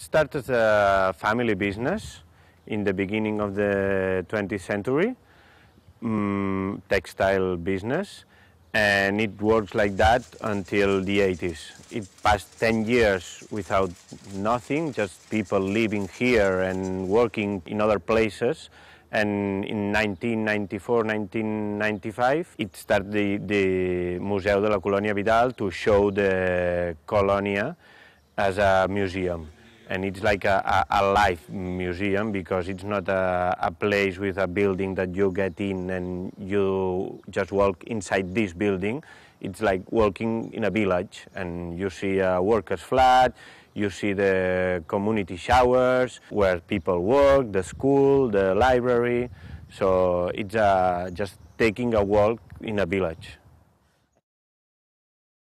started a family business in the beginning of the 20th century, mm, textile business, and it works like that until the 80s. It passed 10 years without nothing, just people living here and working in other places. And in 1994, 1995, it started the, the Museu de la Colònia Vidal to show the Colonia as a museum. And it's like a, a, a live museum because it's not a, a place with a building that you get in and you just walk inside this building. It's like walking in a village and you see a worker's flat, you see the community showers where people work, the school, the library. So it's uh, just taking a walk in a village.